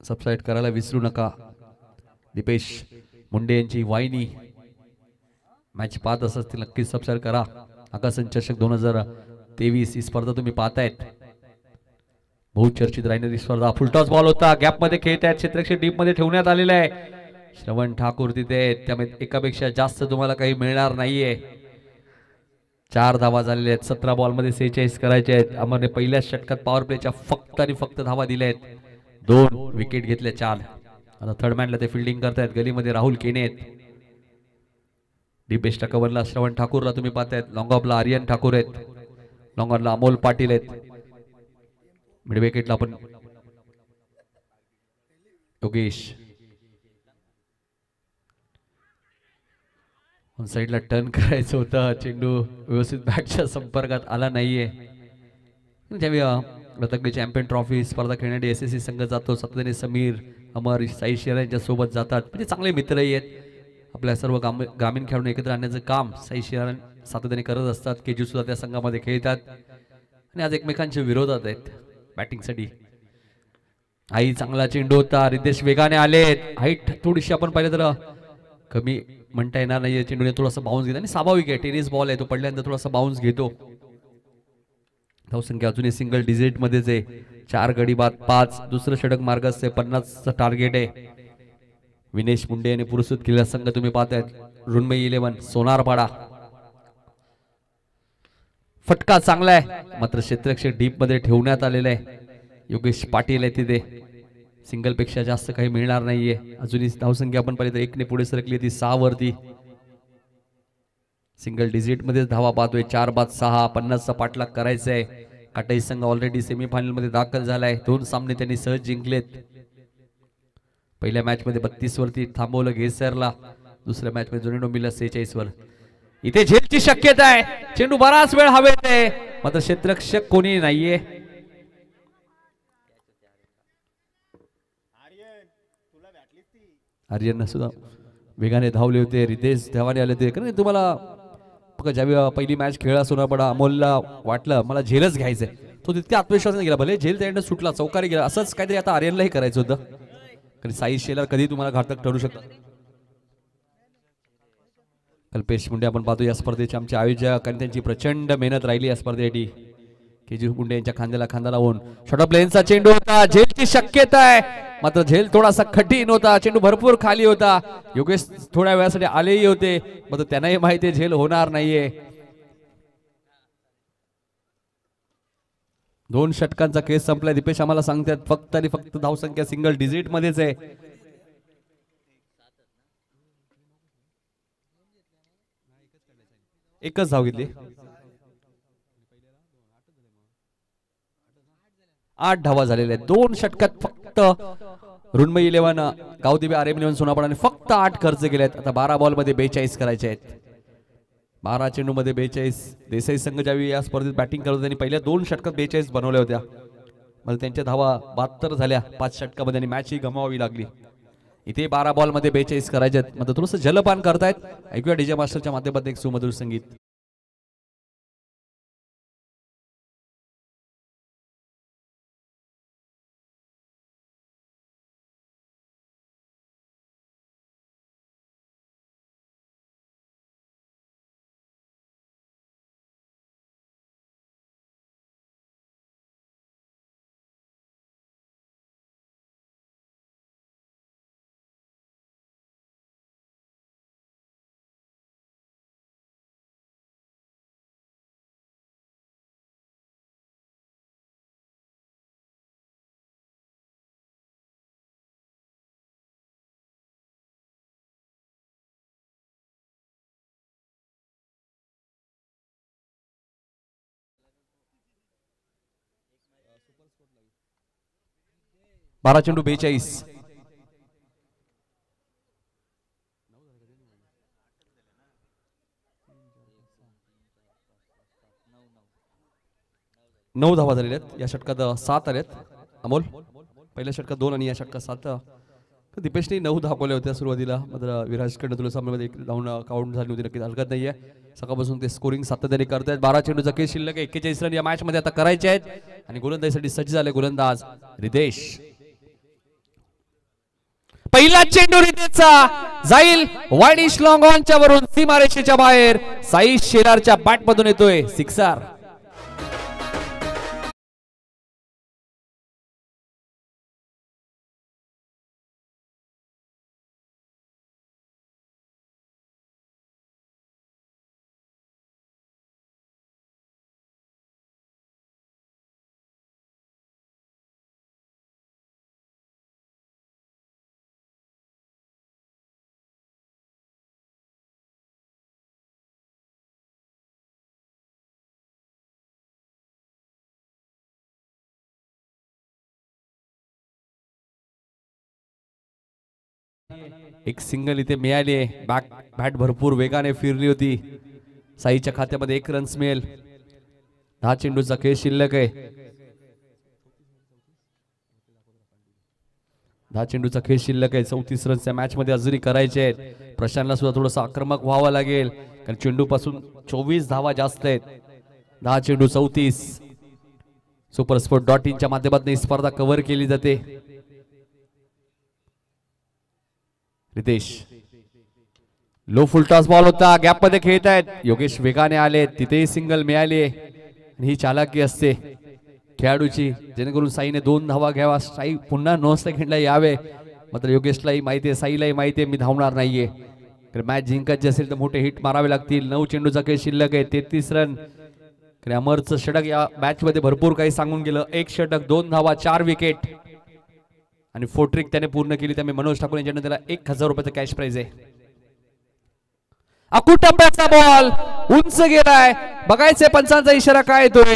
subscribe करायला विसरू नका. दीपेश मुंडे यांची वाहिनी. मॅच पाहत असतील नक्कीच सबस्क्राईब करा. आकाशन चषक दोन हजार तेवीस ही स्पर्धा तुम्ही पाहतायत. बहुचर्चित राहणारी स्पर्धा. फुलटॉस बॉल होता. गॅपमध्ये खेळत आहेत क्षेत्रक्षेत्र डीपमध्ये ठेवण्यात आलेला आहे. श्रवण ठाकूर तिथे आहेत. त्यामुळे एकापेक्षा जास्त तुम्हाला काही मिळणार नाहीये. चार धावा झालेल्या आहेत. सतरा बॉलमध्ये सेहेचाळीस करायचे आहेत. अमरने पहिल्याच षटकात पॉवर प्लेच्या फक्त आणि फक्त धावा दिल्या आहेत. दोन विकेट घेतल्या चार. आता थर्ड मॅनला ते फिल्डिंग करतायत. गलीमध्ये राहुल केने आहेत. डीपेश कवरला श्रवण ठाकूरला तुम्ही पाहतायत. लॉंग ऑफला आर्यन ठाकूर आहेत. लॉंग ऑनला अमोल पाटील आहेत. मिड विकेटला आपण योगेश. ऑन साईडला टर्न करायचं होतं. चेंडू व्यवस्थित बॅटच्या संपर्कात आला नाहीये. ज्यावेळी अं, रत्नागिरी चॅम्पियन ट्रॉफी स्पर्धा खेळण्यासाठी एस एस सी संघ जातो. सातत्याने समीर अमर साई शेरा यांच्यासोबत जातात. म्हणजे चांगले मित्रही आहेत. आपल्या सर्व गाम ग्रामीण खेळाडूंना एकत्र आणण्याचं काम साई शेरा सातत्याने करत असतात. केजू सुद्धा त्या संघामध्ये खेळतात. आणि आज एकमेकांच्या विरोधात आहेत. बॅटिंगसाठी आई चांगला चेंडू होता. रितेश वेगाने आलेत. हाईट थोडीशी आपण पाहिलं तर कमी म्हणता येणार नाही चेंडूने थोडासा बाउन्स घेतो आणि स्वाभाविक आहे टेनिस बॉल आहे तो पडल्यानंतर थोडासा बाउन्स घेतो. धावसंख्या अजूनही सिंगल डिजिट मध्येच आहे. चार गडी बाद पाच दुसरं षटक मार्ग असते पन्नासचं टार्गेट आहे. विनेश मुंडे यांनी पुरस्कृत केलेला संघ तुम्ही पाहतायत. रुणमई इलेव्हन सोनारपाडा. फटका चांगला आहे मात्र क्षेत्रक्षेत्र डीपमध्ये ठेवण्यात आलेला आहे. योगेश पाटील आहे तिथे. सिंगलपेक्षा जास्त काही मिळणार नाहीये. अजूनही धावसंख्या आपण पाहिली तर एकने पुढे सरकली ती सहा वरती. सिंगल डिजिटमध्ये धावा पाहतोय. चार बाद सहा पन्नासचा पाठलाग करायचा आहे काटाई संघ ऑलरेडी सेमीफायनलमध्ये दाखल झालाय. दोन सामने त्यांनी सहज जिंकलेत. पहिल्या मॅच मध्ये बत्तीस वरती थांबवलं घेसरला. दुसऱ्या मॅच मध्ये जुनी डोंबिला सेहेचाळीस वर. इथे झेलची शक्यता आहे. चेंडू बराच वेळ हवेत आहे. मात्र क्षेत्रक्षक कोणी नाहीये. आर्यन सुद्धा. वेगाने धावले होते रितेश धावाने आले होते. कारण तुम्हाला ज्यावेळी पहिली मॅच खेळला सोनापडा अमोलला वाटलं मला झेलच घ्यायचंय. तो तितक्या आत्मविश्वासाने गेला भले झेल त्याकडे सुटला चौकारी गेला असंच काहीतरी आता आर्यनलाही करायचं होतं. कारण साई शेला कधी तुम्हाला घातक ठरू शकतात? कल्पेश मुंडे आपण पाहतो या स्पर्धेचे आमचे आयोजक आणि त्यांची प्रचंड मेहनत राहिली या स्पर्धेसाठी. केजी मुंडे यांच्या खांद्याला खांदा लावून. शॉर्ट प्लेनचा चेंडू होता. झेलची शक्यता आहे. मात्र झेल थोडासा कठीण होता. चेंडू भरपूर खाली होता. योगेश थोड्या वेळासाठी आलेही होते. मात्र त्यांनाही माहिती झेल होणार नाहीये. दोन षटकांचा केस संपलाय. दीपेश आम्हाला सांगतात फक्त आणि फक्त धावसंख्या सिंगल डिजिट मध्येच आहे. एकच धाव घेतली. आठ धावा झालेल्या आहेत. दोन षटकात फक्त Runmayi eleven Gavdevi R M eleven सोनापणाने फक्त आठ खर्च केले आहेत. आता बारा बॉलमध्ये बेचाळीस करायचे आहेत. बारा चेंडू मध्ये बेचाळीस. देसाई संघ ज्यावेळी या स्पर्धेत बॅटिंग करत होते, त्यांनी पहिल्या दोन षटकात बेचाळीस बनवल्या होत्या. मग त्यांच्या धावा बहात्तर झाल्या. पाच षटकामध्ये आणि मॅच ही गमावावी लागली. इथे बारा बॉलमध्ये बेचाळीस करायचे आहेत. मग थोडंसं जलपान करतायत. ऐकूया डीजे मास्टरच्या माध्यमातून एक सुमधुर संगीत. बारा चेंडू बेचाळीस. नऊ धावा झालेल्या आहेत. या षटकात सात आल्यात अमोल पहिल्या षटकात दोन आणि या षटकात सात. तर दीपेशने नऊ धावले होत्या सुरुवातीला. मात्र विराजकडनं तुला सामन्यामध्ये एक धावून काउंट झाली होती नक्कीच हलकत आहे सकाळपासून ते स्कोरिंग सातत्याने आहेत बारा चेंडूचा केस शिल्लक एक्केचाळीस रन या मॅच मध्ये आता करायचे आहेत. आणि गोलंदाजीसाठी सज्ज झाले गोलंदाज रितेश. पहिला चेंडू रितेशचा जाईल वाईडिश लॉंग ऑनच्या वरून सीमारेषेच्या बाहेर. साई शेलारच्या बॅट मधून येतोय सिक्सार. एक सिंगल इथे मिळाली आहे. बॅक बॅट भरपूर वेगाने फिरली होती. साईच्या खात्यामध्ये एक रन्स मिळेल. दहा चेंडूचा खेळ शिल्लक आहे. दहा चेंडूचा खेळ शिल्लक आहे. चौतीस रन्स या मॅच मध्ये अजूनही करायचे आहेत. प्रशांतला सुद्धा थोडंसं आक्रमक व्हावं लागेल. कारण चेंडू पासून चोवीस धावा जास्त आहेत. दहा चेंडू चौतीस. सुपर स्पोर्ट डॉट इनच्या माध्यमातून ही स्पर्धा कव्हर केली जाते. रितेश. लो फुलटॉस बॉल होता गॅपमध्ये खेळत आहेत. योगेश वेगाने आले तिथेही सिंगल मिळाली आणि ही चालाकी असते. खेळाडूची जेणेकरून साईने दोन धावा घ्यावा. साई पुन्हा नो सेकंडला यावे. मात्र योगेशलाही माहिती आहे साईलाही माहिती आहे मी धावणार नाहीये. तर मॅच जिंकायची असेल तर मोठे हिट मारावे लागतील. नऊ चेंडूचा खेळ शिल्लक आहे तेहतीस रन कारण अमरचं षटक या मॅच मध्ये भरपूर काही सांगून गेलं. एक षटक दोन धावा चार विकेट आणि फोट्रिक त्याने पूर्ण केली त्यामुळे मनोज ठाकूर यांच्याकडे त्याला एक हजार रुपयाचा कॅश प्राइज आहे. अकू टप्प्याचा बॉल उंच गेलाय. बघायचंय पंचांचा इशारा काय येतोय.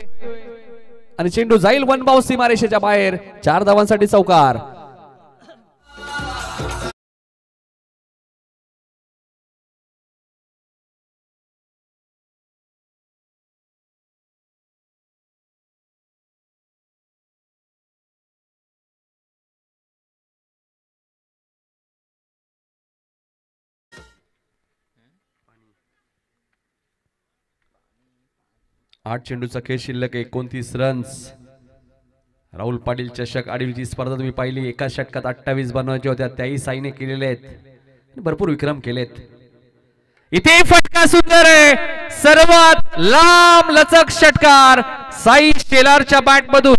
आणि चेंडू जाईल वन बाउन्स सीमारेषेच्या बाहेर. चार धावांसाठी चौकार. आठ चेंडूचा खेळ शिल्लक एकोणतीस रन्स राहुल पाटील चषक आडीलची स्पर्धा तुम्ही पाहिली. एका षटकात अठ्ठावीस बनवायच्या होत्या त्याही साईने केलेल्या आहेत. भरपूर विक्रम केलेत. इथे फटका सुंदर आहे. सर्वात लांब लचक षटकार साई शेलारच्या बॅट मधून.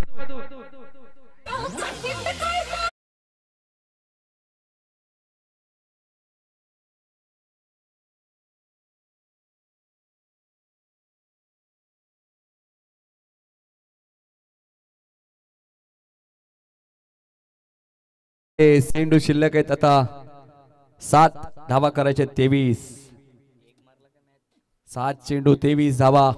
सेंडू शिल्लक आहेत आता. सात धावा करायचे तेवीस. सात चेंडू तेवीस धावा.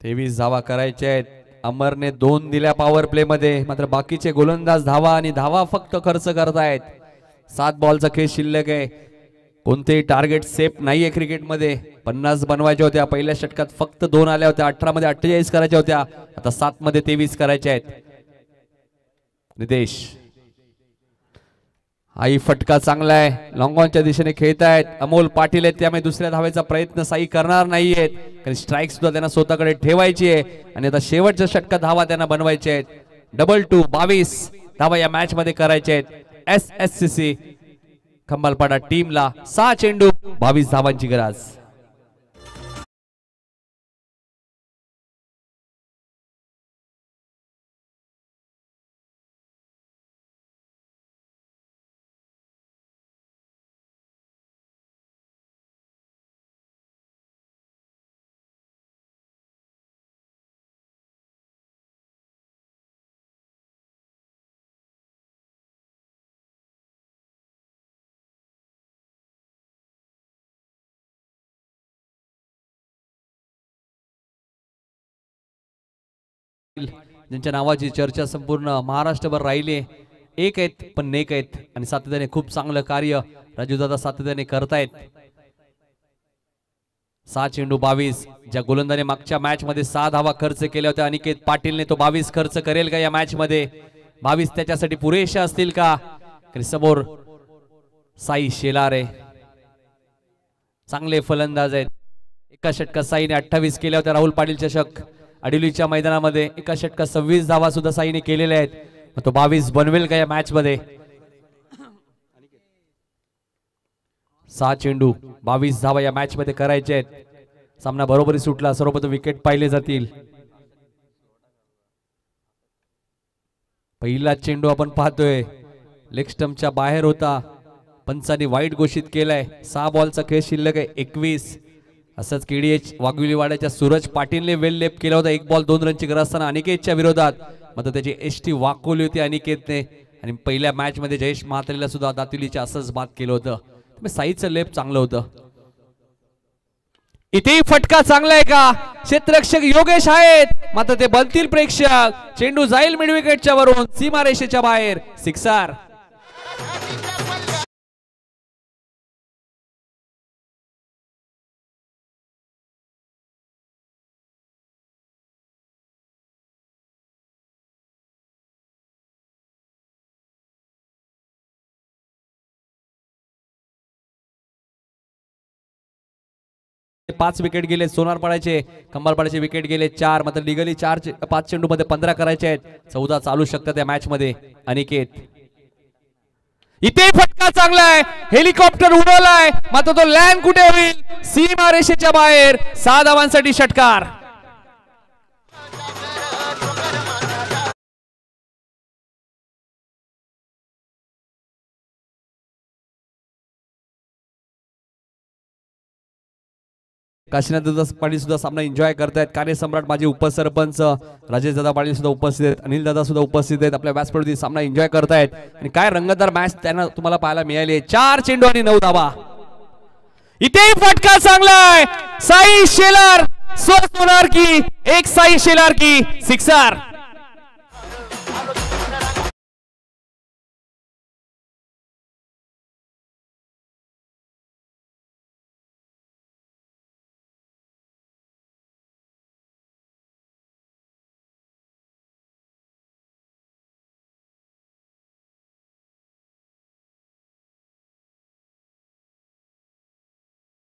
तेवीस धावा करायचे आहेत. अमरने दोन दिल्या पॉवर प्ले मध्ये. मात्र बाकीचे गोलंदाज धावा आणि धावा फक्त खर्च करतायत. सात बॉलचा खेळ शिल्लक आहे. कोणतेही टार्गेट सेफ नाहीये क्रिकेटमध्ये पन्नास बनवायच्या होत्या. पहिल्या षटकात फक्त दोन आल्या होत्या. अठरा मध्ये अठ्ठेचाळीस करायच्या होत्या. आता सात मध्ये तेवीस करायच्या आहेत. निदेश आई फटका चांगला आहे. लॉंगॉनच्या दिशेने खेळतायत अमोल पाटील आहेत. त्यामुळे दुसऱ्या धावेचा प्रयत्न साई करणार नाहीयेत. कारण स्ट्राईक सुद्धा त्यांना स्वतःकडे ठेवायची आहे. आणि आता शेवटच्या षटकात धावा त्यांना बनवायचे आहेत. डबल टू बावीस धावा या मॅच मध्ये करायचे आहेत. S S C C Khambalpada टीमला सहा चेंडू बावीस धावांची गरज. ज्यांच्या नावाची चर्चा संपूर्ण महाराष्ट्रभर राहिली एक आहेत पण नेक आहेत. आणि सातत्याने खूप चांगलं कार्य राजूदादा सातत्याने करतायत. सहा चेंडू बावीस. ज्या गोलंदाने मागच्या मॅच मध्ये सहा धावा खर्च केल्या होत्या. अनिकेत पाटीलने तो बावीस खर्च करेल का या मॅच मध्ये बावीस त्याच्यासाठी पुरेशा असतील का? समोर साई शेलारे. चांगले फलंदाज आहेत. एका षटकात साईने अठ्ठावीस केल्या होत्या. राहुल पाटील चषक. अडिलीच्या मैदानामध्ये एका षटकात सव्वीस धावा सुद्धा साईने केलेल्या आहेत. मग तो बावीस बनवेल का या मॅच मध्ये सहा चेंडू बावीस धावा या मॅच मध्ये करायचे आहेत. सामना बरोबरी सुटला सर्वप्रथम विकेट पाहिले जातील. पहिला चेंडू आपण पाहतोय. लेग स्टम्पच्या बाहेर होता. पंचांनी वाईट घोषित केलाय. सहा बॉलचा खेळ शिल्लक आहे. एकवीस. असंच केडीएच वाघविलीवाड्याच्या सूरज पाटीलने वेल लेप केला होता. एक बॉल दोन रनची गरज असताना अनिकेतच्या विरोधात. मात्र त्याची एस टी वाकवली होती अनिकेतने. आणि पहिल्या मॅच मध्ये जयेश म्हात्रेला सुद्धा दातिलीच्या असंच बाद केलं होतं. साईचं लेप चांगलं होतं. इथेही फटका चांगला आहे का? क्षेत्ररक्षक योगेश आहेत. मात्र ते बनतील प्रेक्षक. चेंडू जाईल मिडविकेटच्या वरून. सीमारेषेच्या बाहेर. सिक्सार. पाच विकेट गेले सोनारपाड्याचे पाडायचे विकेट गेले चार मात्र लिगली चार पाच चेंडू मध्ये पंधरा करायचे आहेत. चौदा चालू शकतात या मॅच मध्ये. अनिकेत. इथे फटका चांगला आहे. हेलिकॉप्टर उडवलाय. मात्र तो लँड कुठे होईल? सीमा रेषेच्या बाहेर. सहा धावांसाठी षटकार. काशीनाथ दादा पाटील सुद्धा सामना एन्जॉय करतायत. कार्यसम्राट माझे उपसरपंच राजेश दादा पाटील सुद्धा उपस्थित आहेत. अनिल दादा सुद्धा उपस्थित आहेत. आपल्या व्यासपीठावरती सामना एन्जॉय करतायत. आणि काय रंगतदार मॅच त्यांना तुम्हाला पाहायला मिळाली चार चेंडू आणि नऊ धावा. इथेही फटका चांगलाय. साई शेलार स्वस्त होणार की? एक साई शेलार की? सिक्सर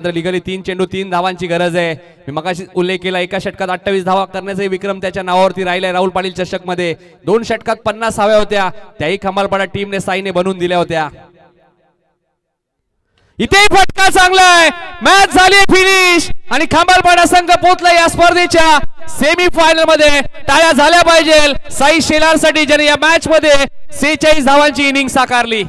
लिगली तीन चेंडू तीन धावांची गरज आहे. मी मगाशी उल्लेख केला एका षटकात अठ्ठावीस धावा करण्याचा विक्रम त्याच्या नावावरती राहिलाय राहुल पाटील चषकमध्ये दोन षटकात पन्नास हव्या होत्या. त्याही खमालपाडा टीमने साईने बनवून दिल्या होत्या. इथे फटका चांगलाय. मॅच झाली फिनिश आणि खांबालपाडा संघ पोहोचला या स्पर्धेच्या. सेमी फायनलमध्ये टाळ्या झाल्या पाहिजे साई शेलारसाठी ज्याने या मॅच मध्ये सेहेचाळीस धावांची इनिंग साकारली.